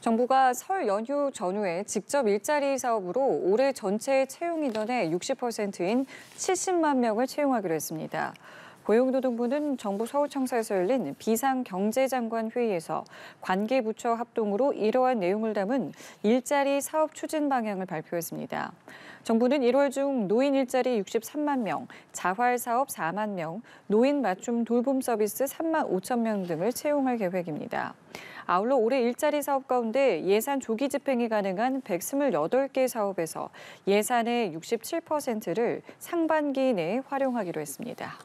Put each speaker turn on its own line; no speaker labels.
정부가 설 연휴 전후에 직접 일자리 사업으로 올해 전체 채용 인원의 60%인 70만 명을 채용하기로 했습니다. 고용노동부는 정부 서울청사에서 열린 비상경제장관 회의에서 관계부처 합동으로 이러한 내용을 담은 일자리 사업 추진 방향을 발표했습니다. 정부는 1월 중 노인 일자리 63만 명, 자활 사업 4만 명, 노인 맞춤 돌봄 서비스 3만 5천 명 등을 채용할 계획입니다. 아울러 올해 일자리 사업 가운데 예산 조기 집행이 가능한 128개 사업에서 예산의 67%를 상반기 내에 활용하기로 했습니다.